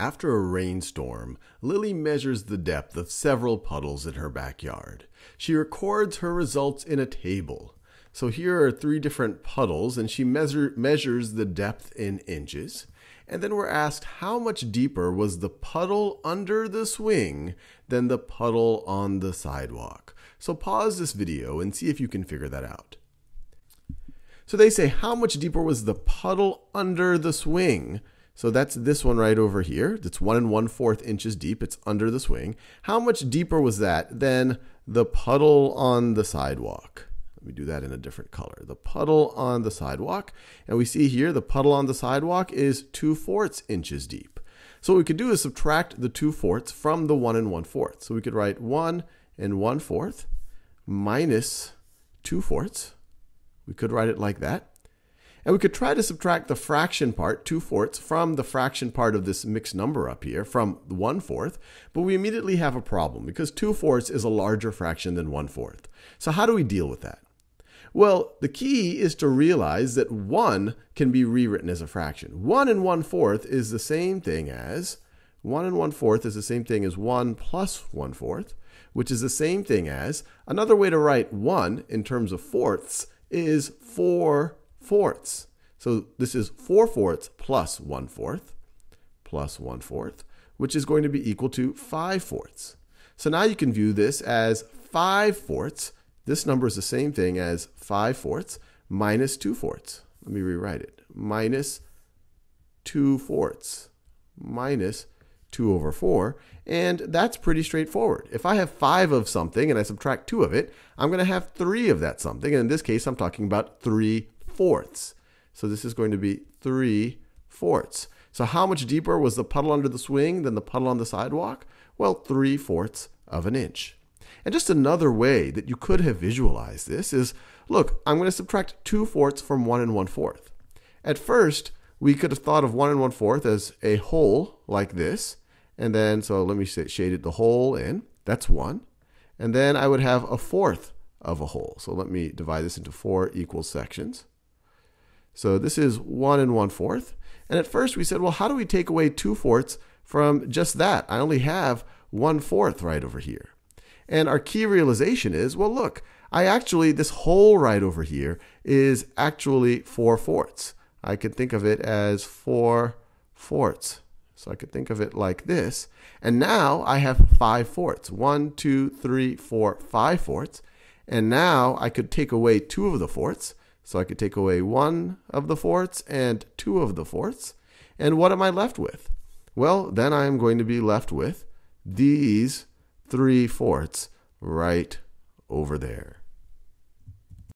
After a rainstorm, Lily measures the depth of several puddles in her backyard. She records her results in a table. So here are three different puddles, and she measure, measures the depth in inches. And then we're asked how much deeper was the puddle under the swing than the puddle on the sidewalk. So pause this video and see if you can figure that out. So they say how much deeper was the puddle under the swing so that's this one right over here. That's one and one fourth inches deep. It's under the swing. How much deeper was that than the puddle on the sidewalk? Let me do that in a different color. The puddle on the sidewalk. And we see here the puddle on the sidewalk is two fourths inches deep. So what we could do is subtract the two fourths from the one and one fourth. So we could write one and one fourth minus two fourths. We could write it like that. And we could try to subtract the fraction part, 2 fourths, from the fraction part of this mixed number up here, from 1 fourth, but we immediately have a problem because 2 fourths is a larger fraction than 1 fourth. So how do we deal with that? Well, the key is to realize that 1 can be rewritten as a fraction. 1 and 1 fourth is the same thing as, 1 and 1 fourth is the same thing as 1 plus 1 fourth, which is the same thing as, another way to write 1 in terms of fourths is 4 fourths. So this is 4 fourths plus 1 fourth plus 1 fourth, which is going to be equal to 5 fourths. So now you can view this as 5 fourths. This number is the same thing as 5 fourths minus 2 fourths. Let me rewrite it. Minus 2 fourths minus 2 over 4. And that's pretty straightforward. If I have 5 of something and I subtract 2 of it, I'm going to have 3 of that something. And in this case, I'm talking about 3 fourths. So this is going to be 3 fourths. So how much deeper was the puddle under the swing than the puddle on the sidewalk? Well, 3 fourths of an inch. And just another way that you could have visualized this is, look, I'm going to subtract 2 fourths from 1 and 1 fourth. At first, we could have thought of 1 and 1 fourth as a whole like this. And then, so let me say, shade it the whole in. That's 1. And then I would have a fourth of a whole. So let me divide this into four equal sections. So this is 1 and 1 fourth. And at first we said, well, how do we take away 2 fourths from just that? I only have 1 fourth right over here. And our key realization is, well, look, I actually, this whole right over here is actually 4 fourths. I could think of it as 4 fourths. So I could think of it like this. And now I have 5 fourths. 1, 2, 3, 4, 5 fourths. And now I could take away 2 of the fourths. So I could take away one of the fourths and two of the fourths. And what am I left with? Well, then I am going to be left with these three fourths right over there.